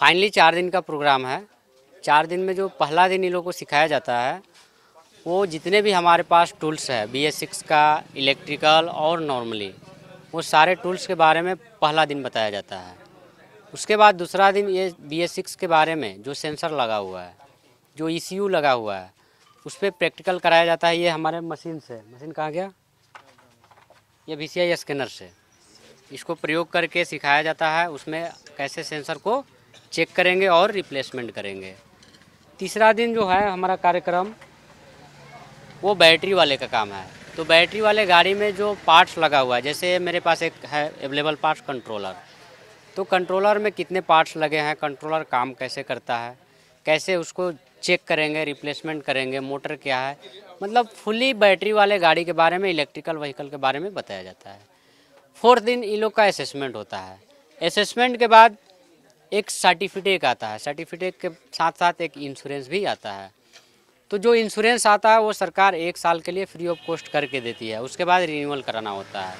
Finally चार दिन का प्रोग्राम है। चार दिन में जो पहला दिन इन लोगों को सिखाया जाता है, वो जितने भी हमारे पास टूल्स है बी एस सिक्स का इलेक्ट्रिकल और नॉर्मली वो सारे टूल्स के बारे में पहला दिन बताया जाता है। उसके बाद दूसरा दिन ये बी एस सिक्स के बारे में जो सेंसर लगा हुआ है, जो ई सी यू लगा हुआ है, उस पर प्रैक्टिकल कराया जाता है। ये हमारे मशीन से मशीन कहाँ गया? ये वी सी आई स्कैनर से। इसको प्रयोग करके सिखाया जाता है, उसमें कैसे सेंसर को चेक करेंगे और रिप्लेसमेंट करेंगे। तीसरा दिन जो है हमारा कार्यक्रम, वो बैटरी वाले का काम है। तो बैटरी वाले गाड़ी में जो पार्ट्स लगा हुआ है, जैसे मेरे पास एक है अवेलेबल पार्ट्स कंट्रोलर तो कंट्रोलर में कितने पार्ट्स लगे हैं कंट्रोलर काम कैसे करता है, कैसे उसको चेक करेंगे रिप्लेसमेंट करेंगे मोटर क्या है। मतलब फुली बैटरी वाले गाड़ी के बारे में इलेक्ट्रिकल व्हीकल के बारे में बताया जाता है। फोर्थ दिन इन लोग का असेसमेंट होता है। असेसमेंट के बाद एक सर्टिफिकेट आता है। सर्टिफिकेट के साथ साथ एक इंश्योरेंस भी आता है। तो जो इंश्योरेंस आता है, वो सरकार एक साल के लिए फ्री ऑफ़ कॉस्ट करके देती है। उसके बाद रिन्यूअल कराना होता है।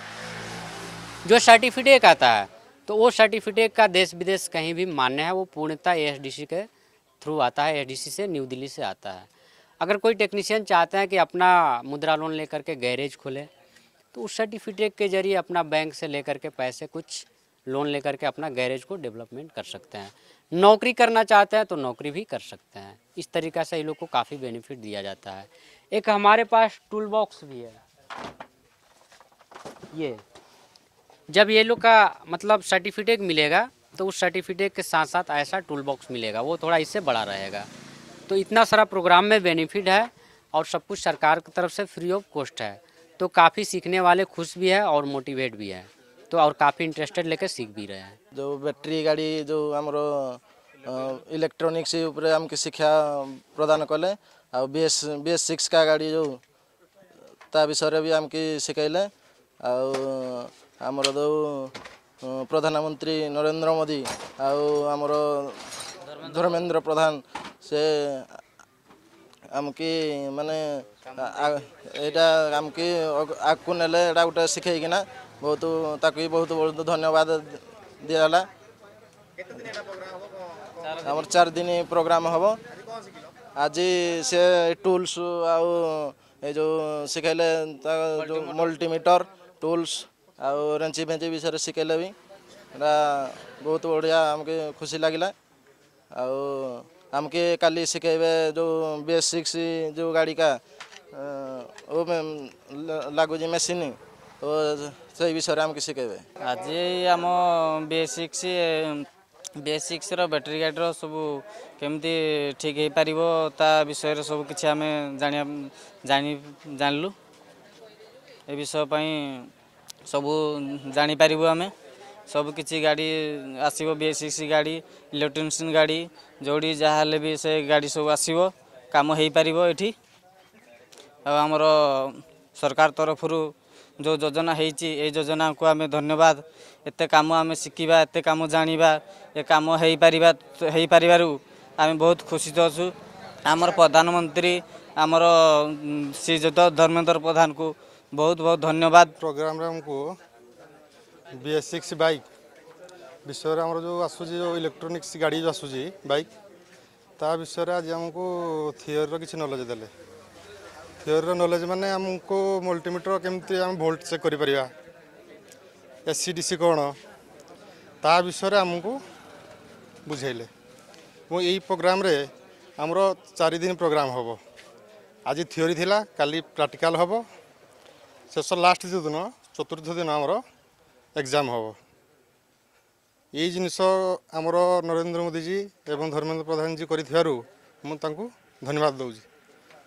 जो सर्टिफिकेट आता है तो वो सर्टिफिकेट का देश विदेश कहीं भी मान्य है, वो पूर्णतः ए के थ्रू आता है। ए से न्यू दिल्ली से आता है। अगर कोई टेक्नीशियन चाहते हैं कि अपना मुद्रा लोन लेकर के गैरेज खोले तो उस सर्टिफिकेट के ज़रिए अपना बैंक से लेकर के पैसे कुछ लोन लेकर के अपना गैरेज को डेवलपमेंट कर सकते हैं। नौकरी करना चाहते हैं तो नौकरी भी कर सकते हैं। इस तरीक़ा से इन लोग को काफ़ी बेनिफिट दिया जाता है। एक हमारे पास टूल बॉक्स भी है। ये। जब ये लोग का मतलब सर्टिफिकेट मिलेगा तो उस सर्टिफिकेट के साथ साथ ऐसा टूल बॉक्स मिलेगा। वो थोड़ा इससे बड़ा रहेगा। तो इतना सारा प्रोग्राम में बेनिफिट है और सब कुछ सरकार की तरफ़ से फ्री ऑफ़ कॉस्ट है। तो काफ़ी सीखने वाले खुश भी है और मोटिवेट भी है। तो और काफ़ी इंटरेस्टेड लेके सीख भी रहे हैं। जो बैटरी गाड़ी, जो आम इलेक्ट्रोनिक्स उपरे शिक्षा प्रदान कले आ बी एस सिक्स का गाड़ी जो, ता विषय भी आमके शिखले आमर जो प्रधानमंत्री नरेंद्र मोदी आमर धर्मेंद्र प्रधान, से आमकी माने एटा आमके आगु नेले, एटा गोटे शिखेकिना ବହୁତ ତାକୁ ବି ବହୁତ ବହୁତ ଧନ୍ୟବାଦ ଦିଆଗଲା ଆମର ଚାରି ଦିନ ପ୍ରୋଗ୍ରାମ ହେବ ଆଜି ସେ ଟୁଲ୍ସ ଆଉ ଏ ଯେଉଁ ଶିଖେଇଲେ ତା ଯେଉଁ ମଲ୍ଟିମିଟର ଟୁଲ୍ସ ଆଉ ରେଞ୍ଚି ଫେଞ୍ଚି ବିଷୟରେ ଶିଖେଇଲେ ବି ଏଇଟା ବହୁତ ବଢ଼ିଆ ଆମକେ ଖୁସି ଲାଗିଲା ଆଉ ଆମକେ କାଲି ଶିଖେଇବେ ଯେଉଁ ବି ଏସ୍ ସିକ୍ସ ଯେଉଁ ଗାଡ଼ି का वो ଲାଗୁଛି ମେସିନ୍ ଓ ସେଇ ବିଷୟରେ ଆମକୁ ଶିଖେଇବେ ଆଜି ଆମ ବେସିକ୍ସ ବେସିକ୍ସର ବ୍ୟାଟେରୀ ଗାଡ଼ିର ସବୁ କେମିତି ଠିକ୍ ହେଇପାରିବ ତା ବିଷୟରେ ସବୁ କିଛି ଆମେ ଜାଣିବା ଜାଣି ଜାଣିଲୁ ଏ ବିଷୟ ପାଇଁ ସବୁ ଜାଣିପାରିବୁ ଆମେ ସବୁ କିଛି ଗାଡ଼ି ଆସିବ ବେସିକ୍ସ ଗାଡ଼ି ଇଲେକ୍ଟ୍ରୋନିକ୍ସ ଗାଡ଼ି ଯେଉଁଠି ଯାହା ହେଲେ ବି ସେ ଗାଡ଼ି ସବୁ ଆସିବ କାମ ହେଇପାରିବ ଏଠି ଆଉ ଆମର ସରକାର ତରଫରୁ जो योजना हो योजना को आम धन्यवाद एत कम आम शिखा एत कम जाणी ये कम हो पार आम बहुत खुशी तो अच्छु आमर प्रधानमंत्री आमर श्रीजुत धर्मेन्द्र प्रधान को बहुत बहुत धन्यवाद प्रोग्राम को बी एस सिक्स बैक विषय जो आसूँ जो इलेक्ट्रोनिक्स गाड़ी जो आसूस बैक ता विषय आज आमको थीअर किसी नलेज दे ଥିଓରିର ନଲେଜ ମାନେ ଆମକୁ ମଲ୍ଟିମିଟର କେମିତି ଆମେ ଭୋଲ୍ଟ ଚେକ୍ କରିପାରିବା ଏସ୍ ସି ଡି ସି କ'ଣ ତା ବିଷୟରେ ଆମକୁ ବୁଝେଇଲେ ଏବଂ ଏଇ ପ୍ରୋଗ୍ରାମରେ ଆମର ଚାରି ଦିନ ପ୍ରୋଗ୍ରାମ ହେବ ଆଜି ଥିଓରି ଥିଲା କାଲି ପ୍ରାକ୍ଟିକାଲ ହେବ ଶେଷ ଲାଷ୍ଟ ଦିନ ଚତୁର୍ଥ ଦିନ ଆମର ଏକ୍ଜାମ୍ ହେବ ଏଇ ଜିନିଷ ଆମର ନରେନ୍ଦ୍ର ମୋଦିଜୀ ଏବଂ ଧର୍ମେନ୍ଦ୍ର ପ୍ରଧାନଜୀ କରିଥିବାରୁ ମୁଁ ତାଙ୍କୁ ଧନ୍ୟବାଦ ଦେଉଛି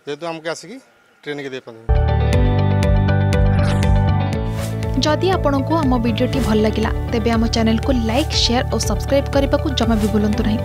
ଯେହେତୁ ଆମକୁ ଆସିକି ट्रेन के जदि आपण को आम भिडी भल लगा तेब चेल को लाइक, शेयर और सब्सक्राइब करने को जमा भी बुलां नहीं।